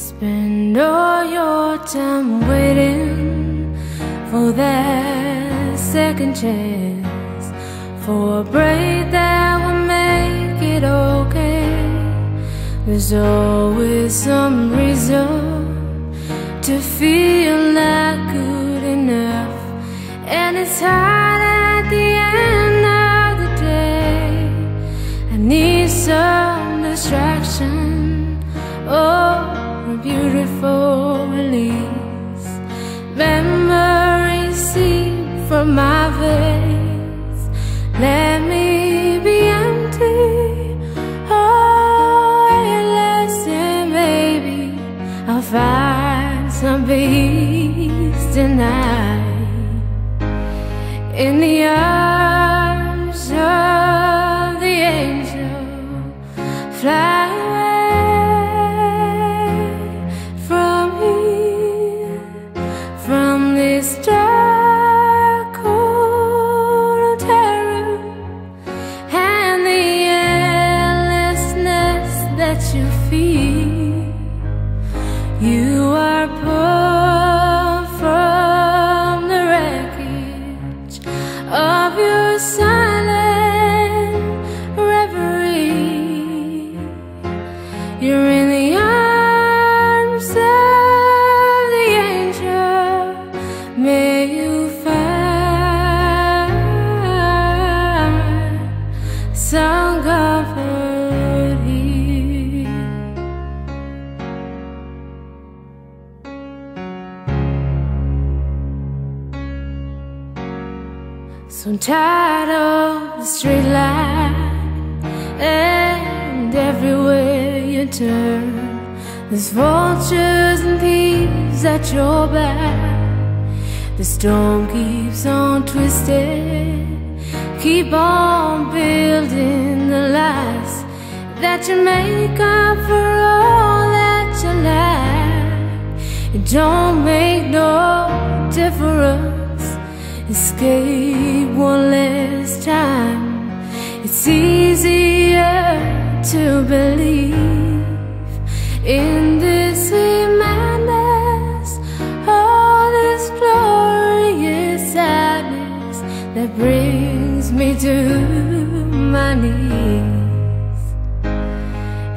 Spend all your time waiting for that second chance, for a break that will make it okay. There's always some reason to feel not good enough, and it's hard at the end release. Memories seep from my veins. Let me be empty. Oh, hey, listen, baby. I'll find some peace tonight in the arms of the angel. Fly You are pulled from the wreckage of your side. So I'm tired of the street light And everywhere you turn There's vultures and thieves at your back. The storm keeps on twisting. Keep on building the lies That you make up for all that you lack. It don't make no difference escape one last time. It's easier to believe in this madness, all this glorious sadness that brings me to my knees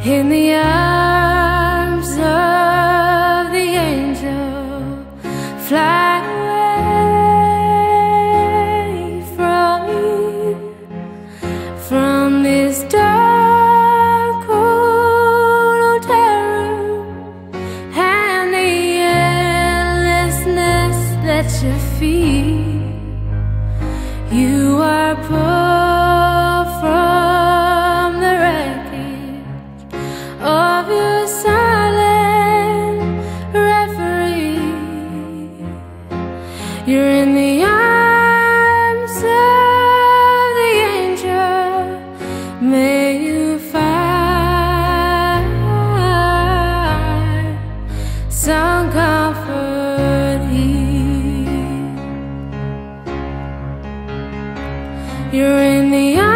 in the arms You feel. You are pulled from the wreckage of your silent reverie. You're in the arms You're in the